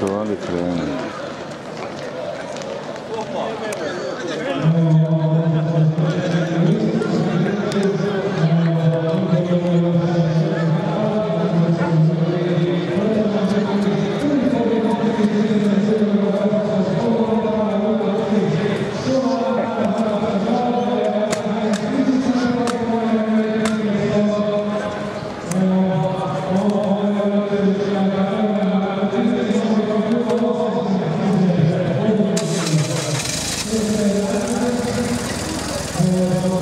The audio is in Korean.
들어가게 되는